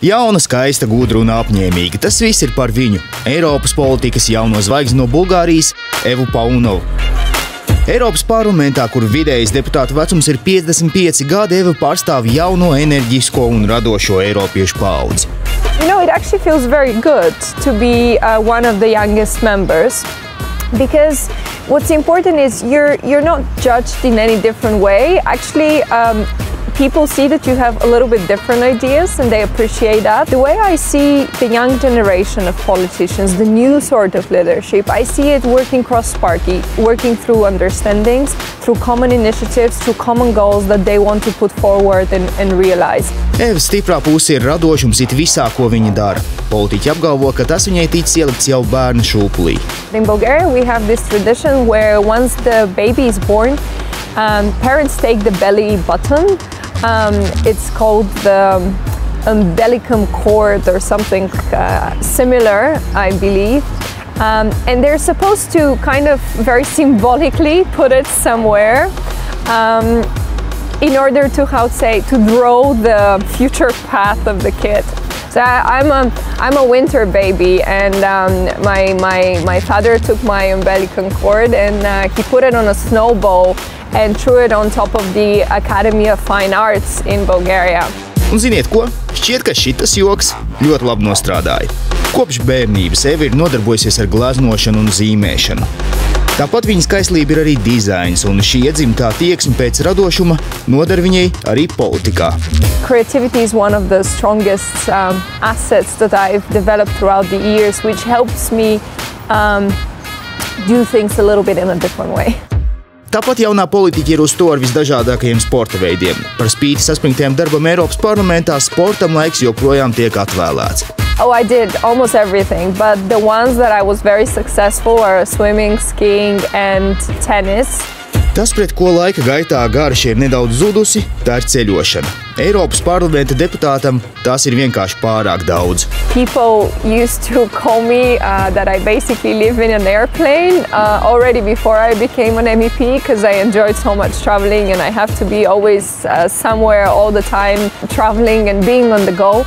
Jauna, skaista, gudra un apņēmīga. Tas viss ir par viņu. Eiropas politikas jauno zvaigzni no Bulgārijas Evu Paunovu. Eiropas parlamentā, kur vidējais deputātu vecums ir 55 gadi, Eva pārstāv jauno, enerģisko un radošo Eiropiešu paudzi. You know, it actually feels very good to be uh, one of the youngest members because what's important is you're you're not judged in any different way. Actually, um, people see that you have a little bit different ideas and they appreciate that. The way I see the young generation of politicians, the new sort of leadership, I see it working cross-party, working through understandings, through common initiatives, through common goals that they want to put forward and, and realize. Evas stiprā puse ir radošums it visā, ko viņa dara. Politiķi apgalvo, ka tas viņai ticis ielikts jau bērnu šūpulī. In Bulgaria, we have this tradition where once the baby is born, um, parents take the belly button Um, it's called the umbilicum cord or something uh, similar, I believe. Um, and they're supposed to kind of very symbolically put it somewhere um, in order to, how to say, to draw the future path of the kid. So I, am a I'm a winter baby, and um, my my my father took my umbilical cord and uh, he put it on a snowball and threw it on top of the Academy of Fine Arts in Bulgaria. Un ziniet ko? Šķiet, ka šis joks ļoti labi nostrādāja. Kopš bērnības Eva ir nodarbojusies ar gleznošanu un zīmēšanu. Tāpat viņas kaislība ir arī dizains, un šī iedzimtā tieksme pēc radošuma nodara viņai arī politikā. Creativity is one of the strongest um, assets that I've developed throughout the years, which helps me um, do things a little bit in a different way. Tāpat jaunā politiķa ir uz to ar visdažādākajiem sporta veidiem. Par spīti saspringtajam darbam Eiropas parlamentā sportam laiks joprojām tiek atvēlēts. Oh, I did almost everything, but the ones that I was very successful are swimming, skiing and tennis. Tas, pret ko laika gaitā garša ir nedaudz zudusi, tā ir ceļošana. Eiropas parlamenta deputātam tās ir vienkārši pārāk daudz. People used to call me uh, that I basically live in an airplane uh, already before I became an MEP because I enjoyed so much traveling and I have to be always uh, somewhere all the time traveling and being on the go.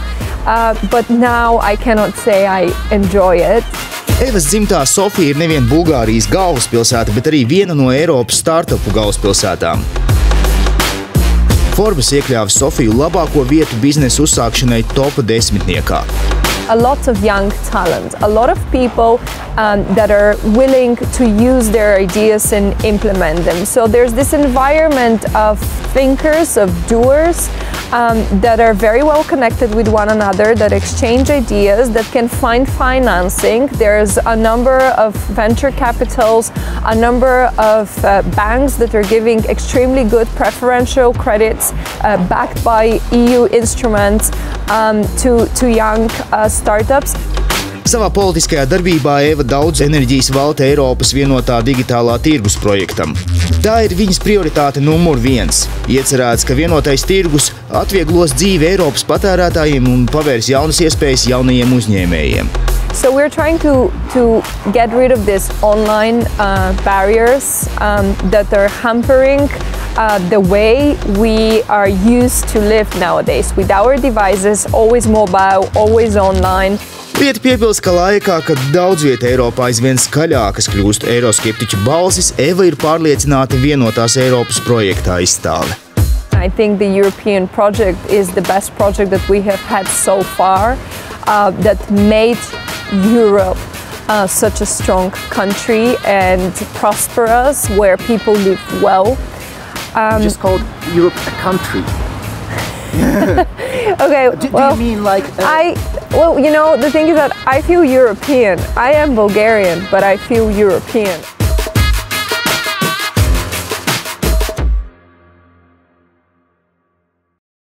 Uh, but now I cannot say I enjoy it. Evas dzimtā Sofija ir nevien Bulgārijas galvaspilsēta, bet arī viena no Eiropas startupu galvaspilsētām. Forbes iekļāva Sofiju labāko vietu biznesa uzsākšanai top desmitniekā. a lot of young talent, a lot of people um, that are willing to use their ideas and implement them. So there's this environment of thinkers, of doers, um, that are very well connected with one another, that exchange ideas, that can find financing. There's a number of venture capitals, a number of uh, banks that are giving extremely good preferential credits uh, backed by EU instruments um, to, to young uh, startups. Savā politiskajā darbībā Eva daudz enerģijas velta Eiropas vienotā digitālā tirgus projektam. Tā ir viņas prioritāte numur viens. Iecerēts, ka vienotais tirgus atvieglos dzīvi Eiropas patērētājiem un pavērs jaunas iespējas jaunajiem uzņēmējiem. So we're trying to, to get rid of these online uh, barriers um, that are hampering uh, the way we are used to live nowadays with our devices, always mobile, always online. Vieta piebilst, ka laikā, kad daudz vietā Eiropā aizvien skaļākas kļūst eiroskeptiķu balsis, Eva ir pārliecināta vienotās Eiropas projektā izstāve. I think the European project is the best project that we have had so far uh, that made Europe uh, such a strong country and prosperous where people live well. Um, just called Europe a country. okay. Do, well, do you mean like? Uh, I well, you know, the thing is that I feel European. I am Bulgarian, but I feel European.